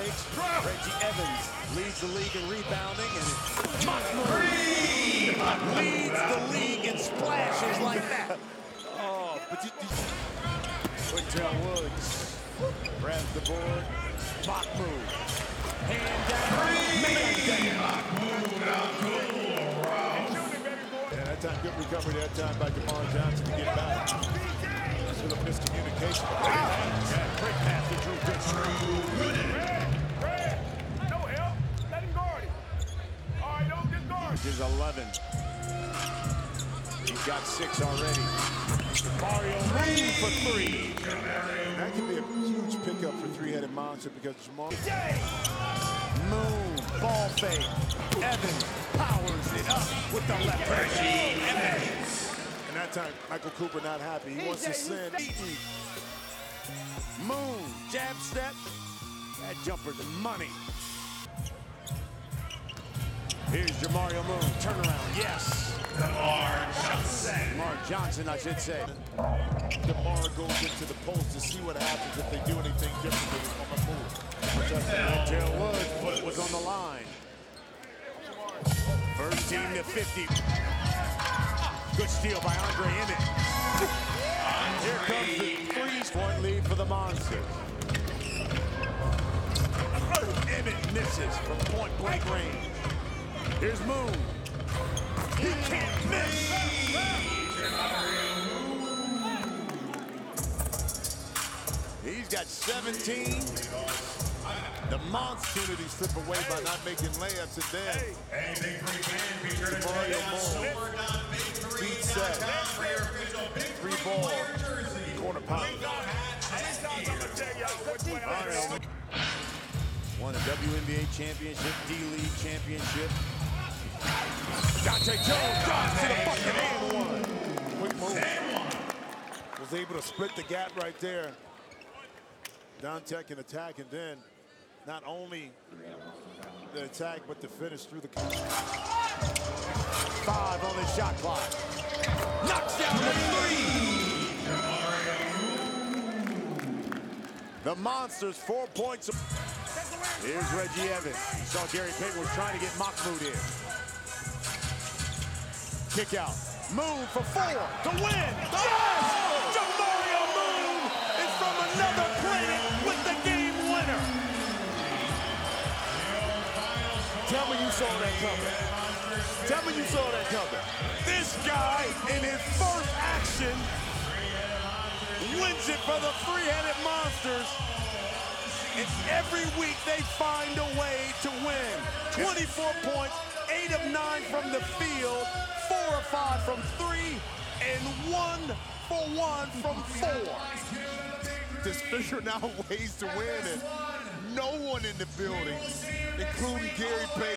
fakes. Reggie Evans leads the league in rebounding, and Mahmoud leads the league in splashes like that. Oh, but you, you, Qyntel Woods grabs the board. Mahmoud. Hand down. and that time, good recovery that time by DerMarr Johnson to get back. Is 11. He's got six already. Mario Moon for three. That can be a huge pickup for three-headed monster because Jamal. Moon, ball fake. Evans powers it up with the left hand. And that time, Michael Cooper not happy. He wants to send. Moon, jab step. That jumper's the money. Here's Jamario Moon, turnaround, yes. Lamar Johnson. Lamar Johnson, I should say. DerMarr goes into the post to see what happens if they do anything differently on the move. Woods foot was on the line. First team to 50. Good steal by Andre Emmett. Here comes the three-point lead for the Monsters. Emmett misses from point blank range. Here's Moon. He can't miss. He's got 17. The opportunity slip away by not making layups today. and then Mario Moore beat set. Three ball. Corner pop. Won a WNBA championship, D-League championship. Dahntay Jones got to the fucking and one. Quick move. Was able to split the gap right there. Dahntay can attack and then not only the attack but the finish through the Five on the shot clock. Knocks down the three. The Monsters four points. Here's Reggie Evans. You saw Gary Payton was trying to get Mahmoud in. Kick out. Moon for four to win. Yes! Jamario Moon is from another planet with the game winner. Tell me you saw that coming. Tell me you saw that coming. This guy, in his first action, wins it for the three-headed monsters. And every week they find a way to win. 24 points, eight of nine from the field, from three, and one for one from four. Just figuring out ways to win and no one in the building, including Gary Payton.